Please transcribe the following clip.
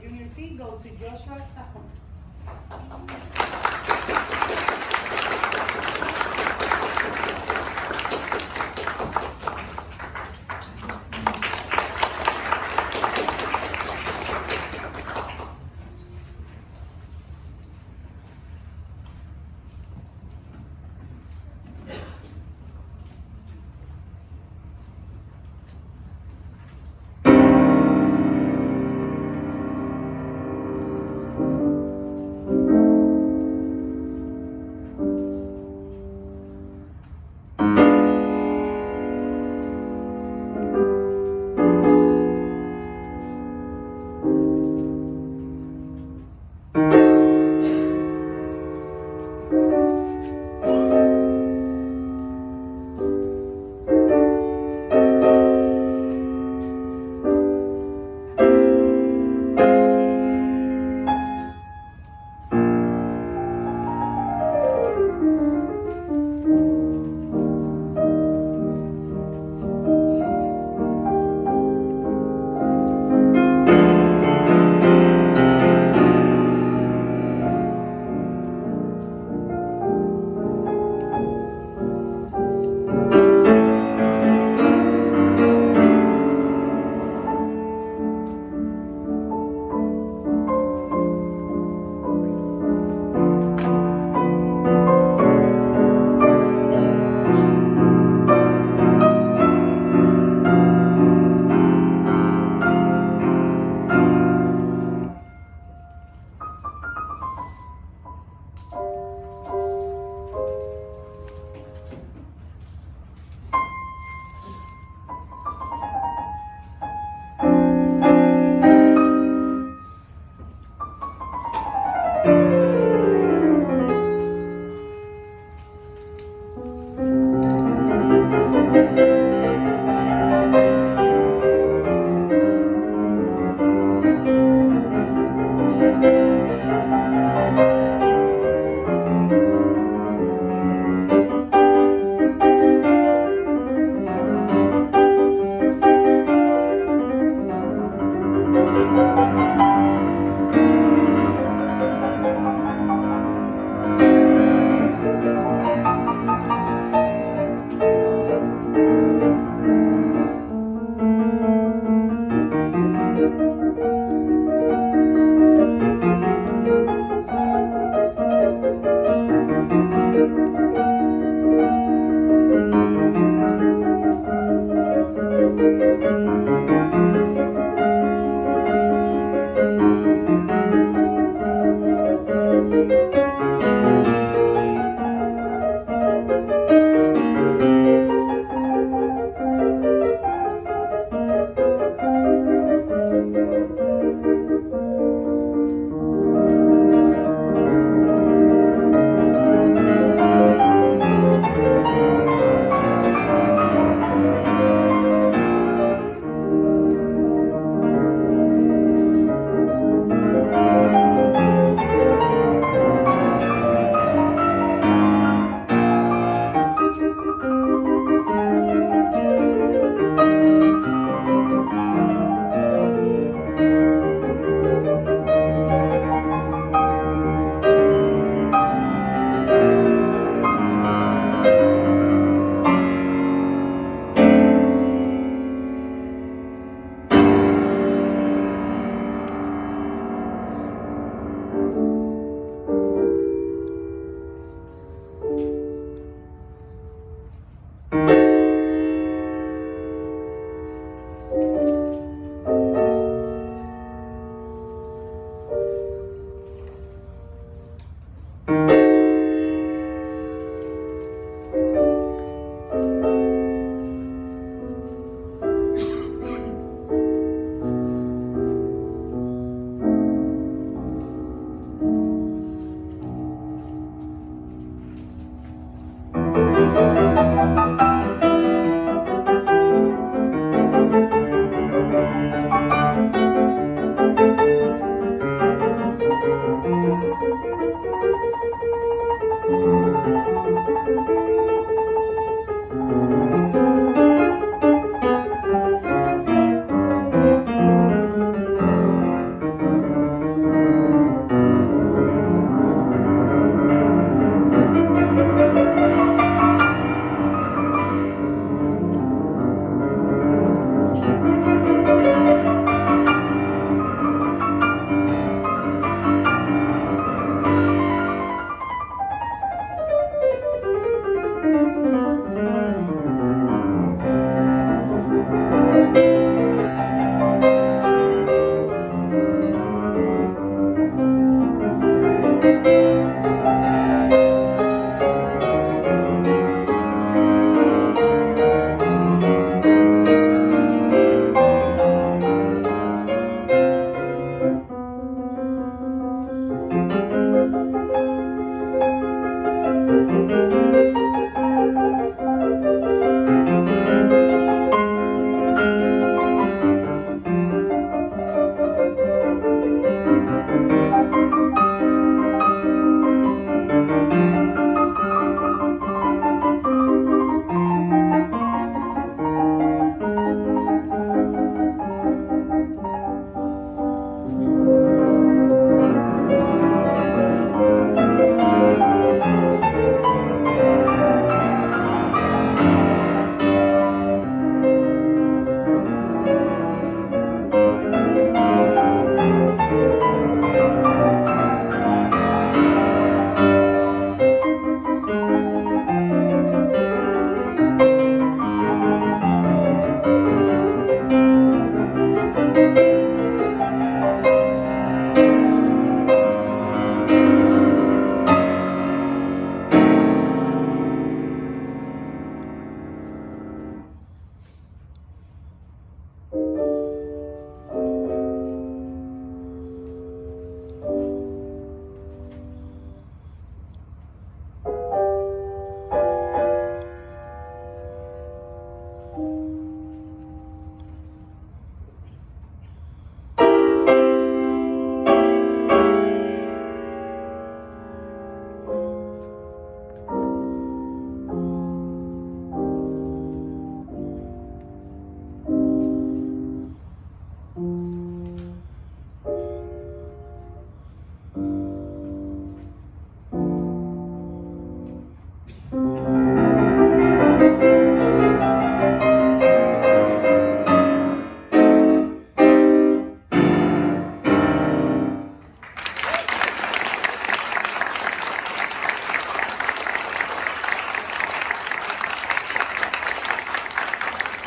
Junior C goes to Joshua Sahon.